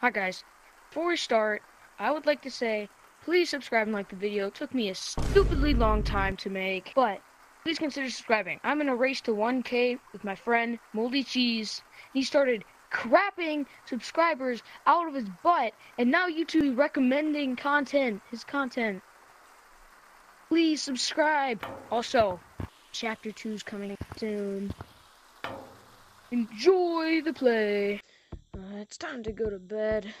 Hi guys, before we start, I would like to say, please subscribe and like the video. It took me a stupidly long time to make, but please consider subscribing. I'm in a race to 1k with my friend, Moldy Cheese. He started crapping subscribers out of his butt, and now YouTube is recommending content, his content. Please subscribe. Also, chapter 2 is coming soon. Enjoy the play. It's time to go to bed.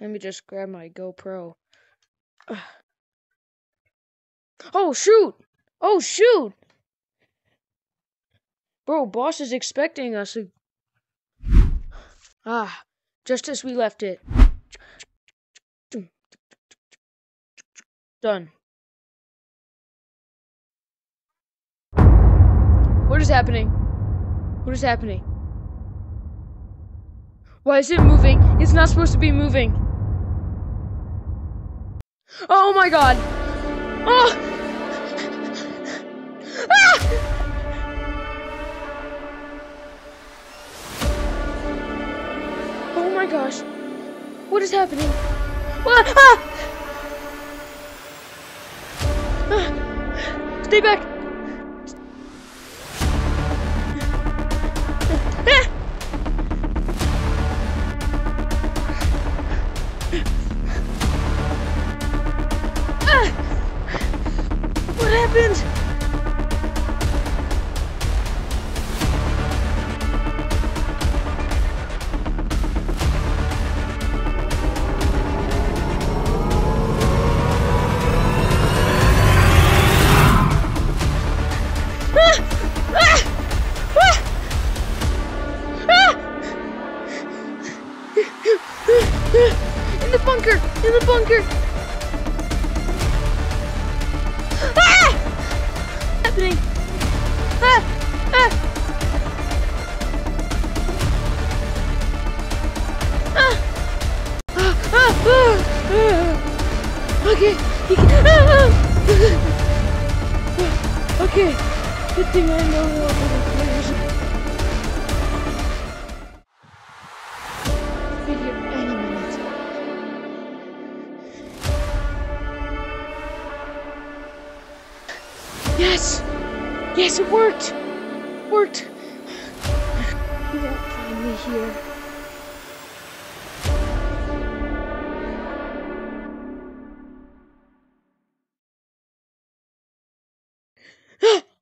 Let me just grab my GoPro. Oh, shoot! Oh, shoot! Bro, boss is expecting us. Ah, just as we left it. Done. What is happening? What is happening? Why is it moving? It's not supposed to be moving. Oh my god! Oh! Ah! Oh my gosh. What is happening? What? Ah! Ah! Stay back! Happening! Ah! Ah! Ah! Okay. Okay. Good thing I know what. Yes! Yes, it worked! Worked! You won't find me here. Ah!